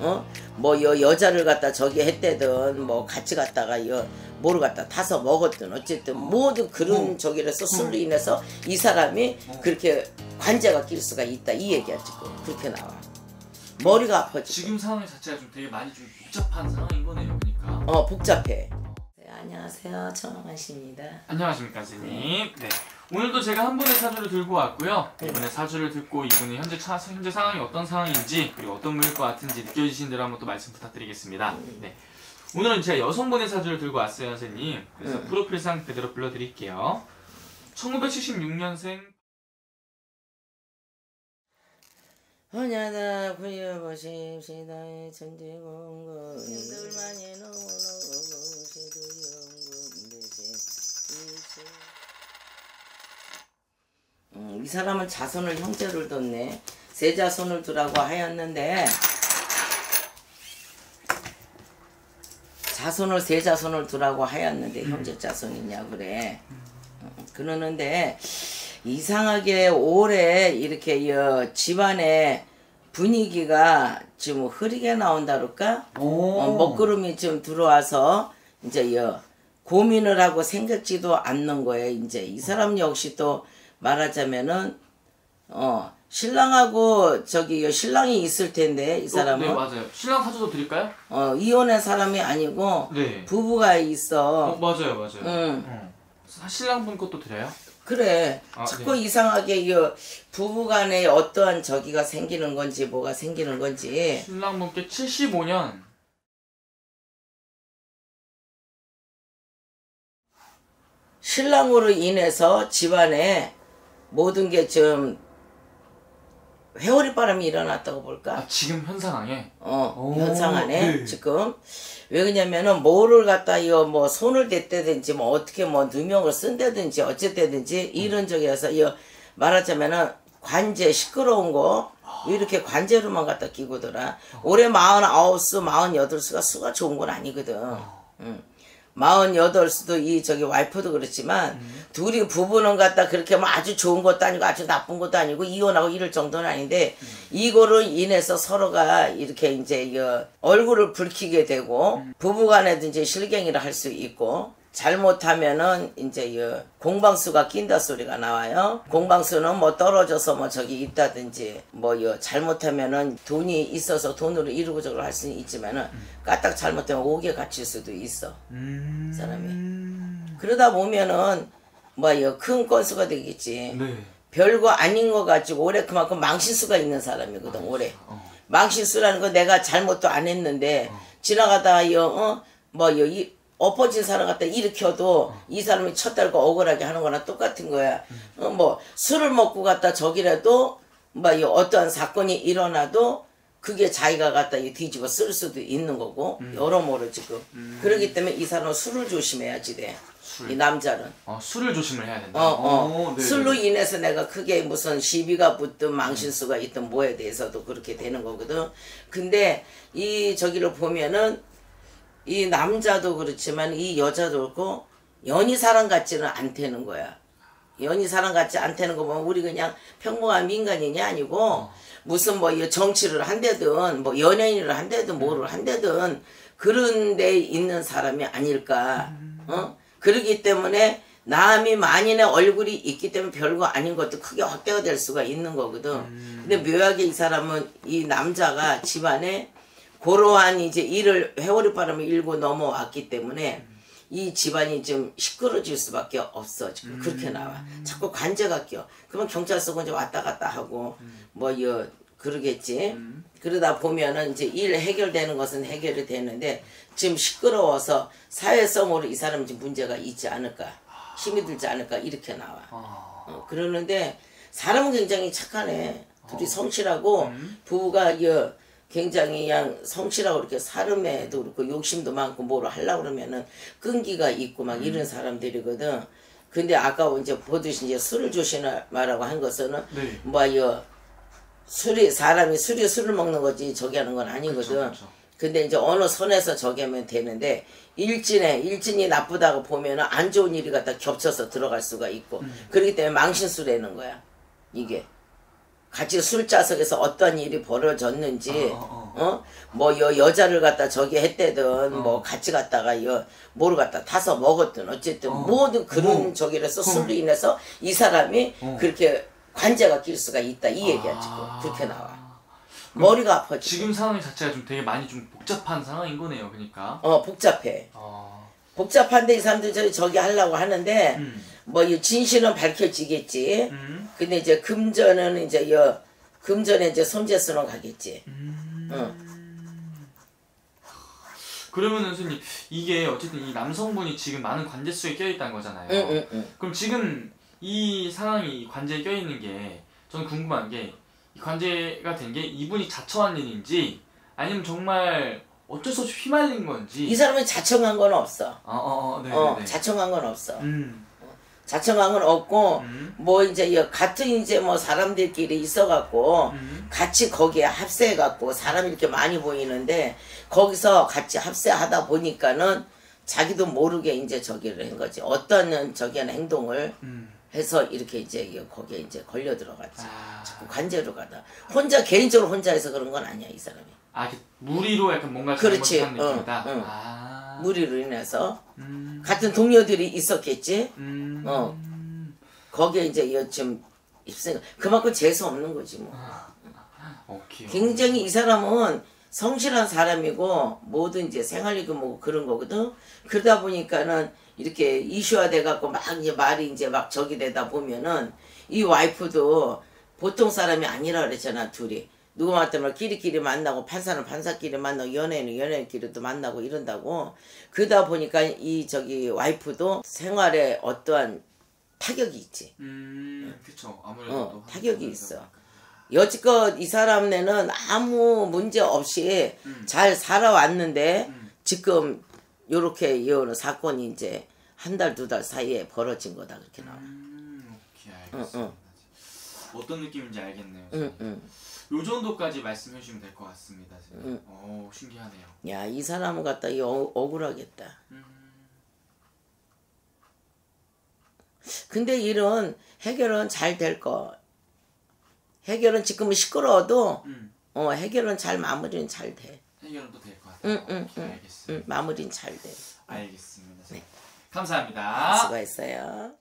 어? 뭐 여, 여자를 갖다 저기 했대든 뭐 같이 갔다가 여 뭐를 갖다 타서 먹었든 어쨌든 모두 그런 저기라서 술로 인해서 이 사람이 그렇게 관제가 낄 수가 있다. 이 얘기야 지금 그렇게 나와. 머리가 아파 지금 지금 상황 자체가 좀 되게 많이 좀 복잡한 상황인 거네요, 그러니까. 어 복잡해. 네, 안녕하세요. 천왕한 씨입니다. 안녕하십니까, 선생님. 네. 오늘도 제가 한 분의 사주를 들고 왔고요. 이분의 사주를 듣고 이분의 현재 차, 현재 상황이 어떤 상황인지 그리고 어떤 분일 것 같은지 느껴지신 대로 한번 또 말씀 부탁드리겠습니다. 네. 오늘은 제가 여성분의 사주를 들고 왔어요, 선생님. 그래서 음. 프로필상 그대로 불러드릴게요. 1976년생 허냐다 구여보심 시다의 천지공군 님들만이 너무너무 시두영군 대신 이체 음, 이 사람은 자손을 형제를 뒀네 세 자손을 두라고 하였는데 자손을 세 자손을 두라고 하였는데 형제 자손이냐 그래 음, 그러는데 이상하게 올해 이렇게 여 집안의 분위기가 좀 흐리게 나온다 그럴까? 어, 먹구름이 좀 들어와서 이제 여 고민을 하고 생각지도 않는 거예요. 이제 이 사람 역시 또 말하자면은 어 신랑하고 저기 여 신랑이 있을 텐데 이 사람은 어, 네, 맞아요. 신랑 사주도 드릴까요? 어 이혼한 사람이 아니고 네. 부부가 있어. 어, 맞아요, 맞아요. 응. 어. 신랑분 것도 드려요? 그래. 아, 자꾸 네. 이상하게 이 부부간에 어떠한 저기가 생기는 건지 뭐가 생기는 건지. 신랑분께 75년 신랑으로 인해서 집안에 모든 게 좀 회오리 바람이 일어났다고 볼까? 아, 지금 현 상황에 어, 오, 현상 안에 네. 지금. 왜 그러냐면은 뭐를 갖다 이어 뭐 손을 댔다든지 뭐 어떻게 뭐 누명을 쓴다든지 어쨌다든지 이런 적이라서 이어 말하자면은 관제 시끄러운 거 이렇게 관제로만 갖다 끼고더라. 올해 마흔 아홉 수 마흔 여덟 수가 수가 좋은 건 아니거든. 응. 마흔여덟 수도 이 저기 와이프도 그렇지만 둘이 부부는 갖다 그렇게 뭐 아주 좋은 것도 아니고 아주 나쁜 것도 아니고 이혼하고 이럴 정도는 아닌데 이거로 인해서 서로가 이렇게 이제 이 얼굴을 붉히게 되고 부부간에도 이제 실갱이를 할 수 있고 잘못하면은 이제 이 공방수가 낀다 소리가 나와요. 공방수는 뭐 떨어져서 뭐 저기 있다든지 뭐이 잘못하면은 돈이 있어서 돈으로 이루고 저걸 할 수는 있지만은 까딱 잘못되면 옥에 갇힐 수도 있어. 사람이. 그러다 보면은 뭐큰 건수가 되겠지. 네. 별거 아닌 거 가지고 올해 그만큼 망신수가 있는 사람이거든 올해 망신수라는 건 내가 잘못도 안 했는데 지나가다 여 어뭐이 엎어진 사람 갖다 일으켜도 이 사람이 쳤달고 억울하게 하는 거나 똑같은 거야 어 뭐 술을 먹고 갔다 저기라도 뭐이 어떠한 사건이 일어나도 그게 자기가 갖다 이 뒤집어 쓸 수도 있는 거고 여러모로 지금 그렇기 때문에 이 사람은 술을 조심해야지 돼. 이 남자는. 어, 술을 조심을 해야 된다. 어, 어. 오, 네, 술로 네. 인해서 내가 크게 무슨 시비가 붙든 망신수가 있든 뭐에 대해서도 그렇게 되는 거거든. 근데 이 저기를 보면은 이 남자도 그렇지만 이 여자도 그렇고 연희 사람 같지는 않다는 거야. 연희 사람 같지 않다는 거 보면 우리 그냥 평범한 민간인이 아니고 무슨 뭐이 정치를 한대든 뭐 연예인을 한대든 뭐를 한대든 그런 데 있는 사람이 아닐까. 어? 그러기 때문에 남이 만인의 얼굴이 있기 때문에 별거 아닌 것도 크게 확대가 될 수가 있는 거거든. 근데 묘하게 이 사람은 이 남자가 집안에 그러한 이제 일을 회오리 바람을 일고 넘어왔기 때문에 이 집안이 좀 시끄러질 수밖에 없어. 지금 그렇게 나와. 자꾸 관제가 껴 그러면 경찰서가 이제 왔다 갔다 하고 뭐여 그러겠지? 그러다 보면은 이제 일 해결되는 것은 해결이 되는데 지금 시끄러워서 사회성으로 이 사람이 지금 문제가 있지 않을까? 힘이 들지 않을까? 이렇게 나와. 아, 어, 그러는데 사람은 굉장히 착하네. 둘이 성실하고 부부가 여 굉장히 그냥 성실하고 이렇게 사름에도 그렇고 욕심도 많고 뭐를 하려고 그러면은 끈기가 있고 막 이런 사람들이거든. 근데 아까 이제 보듯이 이제 술을 조심하라고 한 것은 네. 뭐여 술이 사람이 술이 술을 먹는 거지 저기 하는 건 아니거든. 그쵸. 근데 이제 어느 선에서 저기 하면 되는데 일진에 일진이 나쁘다고 보면은 안 좋은 일이 갖다 겹쳐서 들어갈 수가 있고 그렇기 때문에 망신수라는 거야 이게 같이 술자석에서 어떤 일이 벌어졌는지 어, 어 뭐 여 여자를 갖다 저기 했대든 뭐 같이 갔다가 여 뭐를 갖다 타서 먹었든 어쨌든 모든 그런 어. 저기라서 술로 인해서 이 사람이 그렇게 관제가 낄 수가 있다 이 얘기야 지금 아. 그렇게 나와 머리가 아파 지금 지금 상황 자체가 좀 되게 많이 좀 복잡한 상황인 거네요. 그러니까. 어 복잡해 어. 복잡한데 이 사람들 저기 저기 하려고 하는데 음. 뭐이 진실은 밝혀지겠지 음. 근데 이제 금전은 이제 여 금전에 이제 손재수는 가겠지 음. 응. 그러면은 선생님 이게 어쨌든 이 남성분이 지금 많은 관제 속에 껴 있다는 거잖아요. 응, 응, 응. 그럼 지금 이 상황이 이 관제에 껴 있는 게 저는 궁금한 게이 관제가 된 게 이분이 자처한 일인지 아니면 정말 어쩔 수 없이 휘말린 건지. 이 사람은 자청한 건 없어 어, 어, 어, 네, 어 네, 네. 자청한 건 없어 음. 자청한 건 없고 음. 뭐 이제 여 같은 이제 뭐 사람들끼리 있어갖고 음. 같이 거기에 합세해갖고 사람이 이렇게 많이 보이는데 거기서 같이 합세하다 보니까는 자기도 모르게 이제 저기를 한 거지 어떤 저기 하는 행동을 음. 해서 이렇게 이제 여- 거기에 이제 걸려 들어갔지 아. 자꾸 관제로 가다 혼자 개인적으로 혼자 해서 그런 건 아니야 이 사람이 아, 무리로 약간 뭔가 그렇지. 잘못한 느낌이다. 응. 아. 무리로 인해서 음. 같은 동료들이 있었겠지 음. 어. 거기에 이제 요즘 입생 그만큼 재수 없는 거지 뭐 오케이. 굉장히 이 사람은 성실한 사람이고 모든 이제 생활이고 뭐 그런 거거든. 그러다 보니까는 이렇게 이슈화 돼 갖고 막 이제 말이 이제 막 저기 되다 보면은 이 와이프도 보통 사람이 아니라 그랬잖아 둘이. 누구 만나면 끼리끼리 만나고 판사는 판사끼리 만나고 연예인은 연예인끼리도 만나고 이런다고 그러다 보니까 이 저기 와이프도 생활에 어떠한 타격이 있지. 음, 그쵸. 아무래도 어, 또 타격이 있어. 여지껏 이 사람네는 아무 문제 없이 잘 살아왔는데 지금 요렇게 이 사건이 이제 한 달 두 달 사이에 벌어진 거다 그렇게 나와. 음, 오케이 알겠습니다. 어떤 느낌인지 알겠네요. 응, 응. 요 정도까지 말씀해 주시면 될 것 같습니다. 선생님. 오, 신기하네요. 야, 이 사람은 갖다 이 어, 억울하겠다. 근데 이런 해결은 잘 될 거. 해결은 지금은 시끄러워도 음, 어, 해결은 잘 마무리는 잘 돼. 해결은 또될것 같아요. 응, 응, 응. 알겠습니다. 응, 마무리는 잘 돼. 알겠습니다. 선생님. 감사합니다. 수고했어요.